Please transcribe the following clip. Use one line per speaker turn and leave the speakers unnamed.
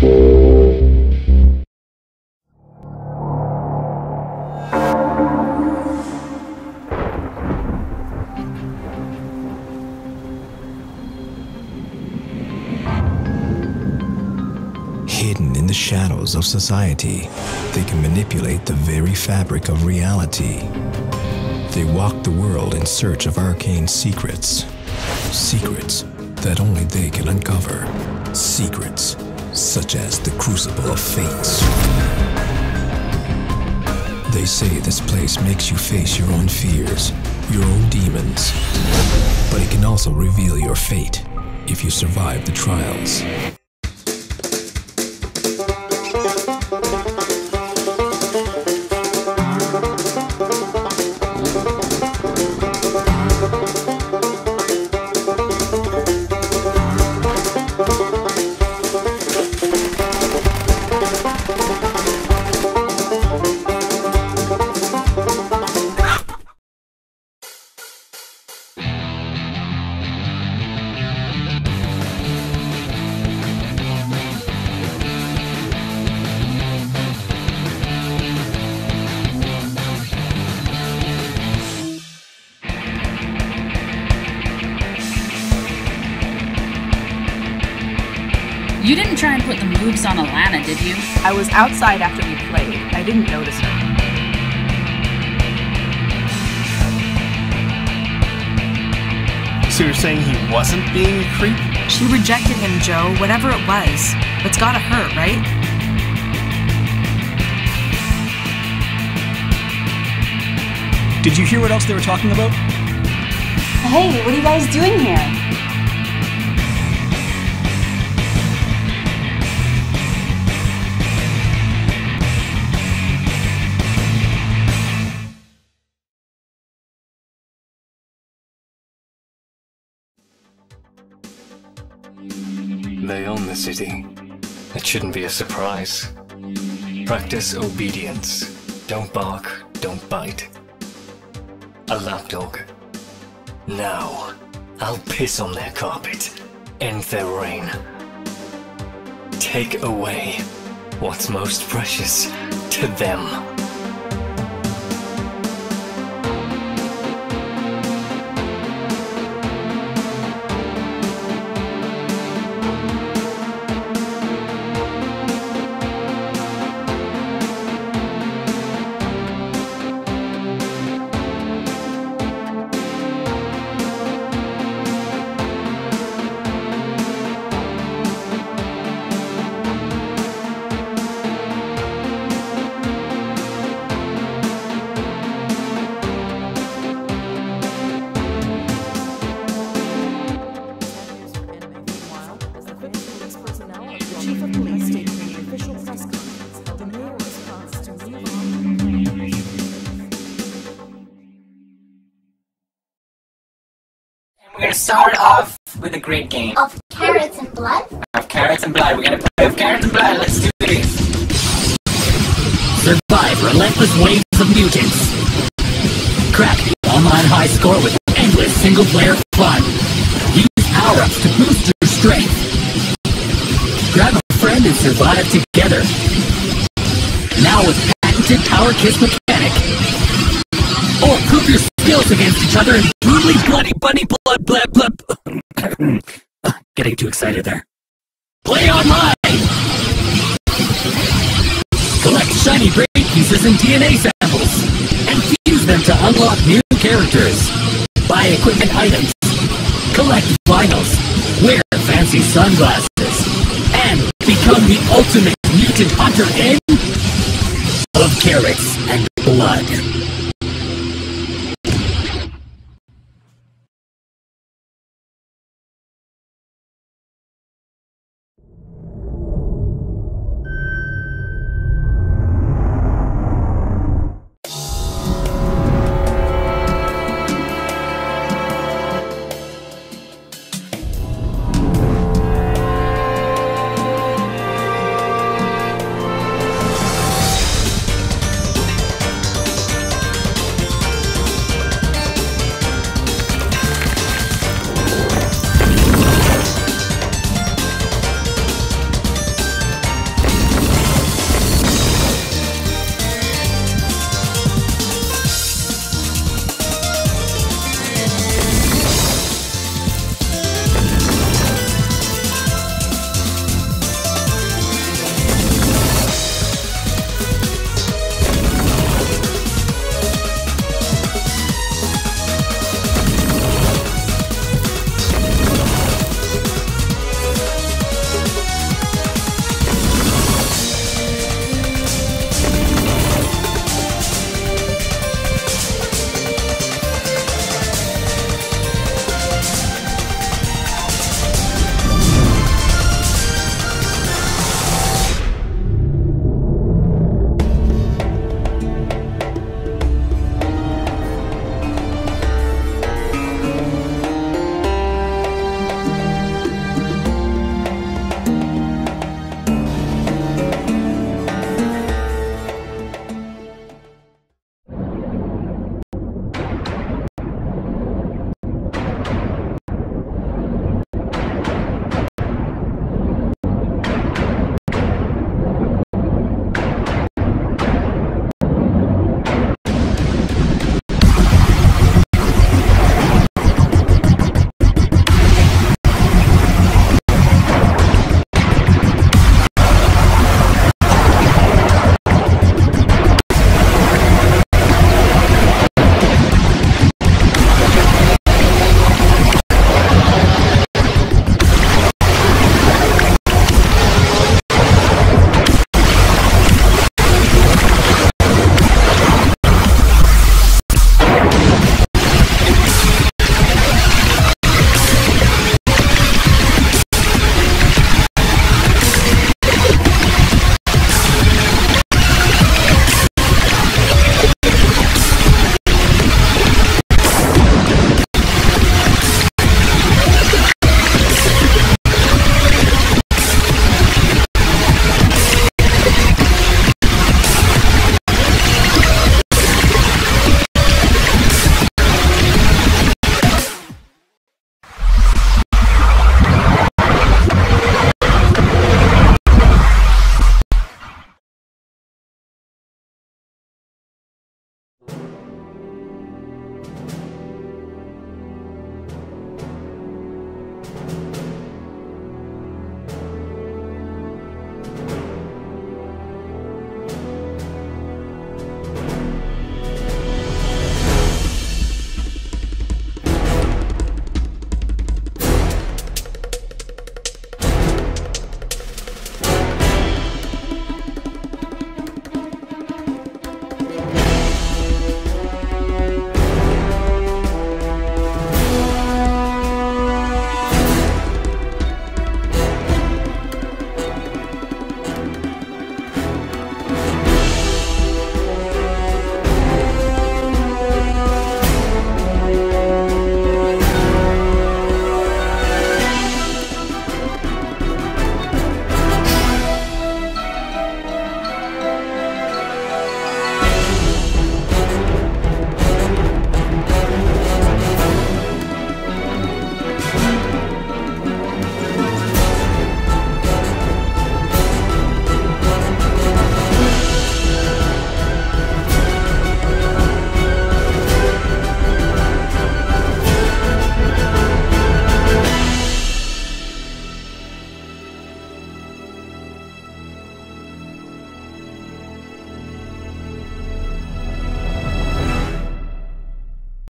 Hidden in the shadows of society, they can manipulate the very fabric of reality. They walk the world in search of arcane secrets. Secrets that only they can uncover. Secrets such as the Crucible of Fates. They say this place makes you face your own fears, your own demons. But it can also reveal your fate if you survive the trials.
You didn't try and put the moves on Alana, did you?
I was outside after we played. I didn't notice her.
So you're saying he wasn't being a creep?
She rejected him, Joe, whatever it was. It's gotta hurt, right?
Did you hear what else they were talking about?
Hey, what are you guys doing here?
City. It shouldn't be a surprise. Practice obedience. Don't bark, don't bite. A lapdog. Now, I'll piss on their carpet, end their reign. Take away what's most precious to them.
We're gonna start off with a great game
Of carrots and blood?
of carrots and blood. We're gonna play with carrots and blood. Let's do this.
Survive relentless waves of mutants. Crack the online high score with endless single-player fun. Use power-ups to boost your strength. Grab a friend and survive together. Now with patented Power Kiss mechanic. Skills against each other in brutally bloody bunny blood blood blood. Getting too excited there. Play online! Collect shiny brain pieces and DNA samples, and fuse them to unlock new characters. Buy equipment items, collect vinyls, wear fancy sunglasses, and become the ultimate mutant hunter in of carrots and blood.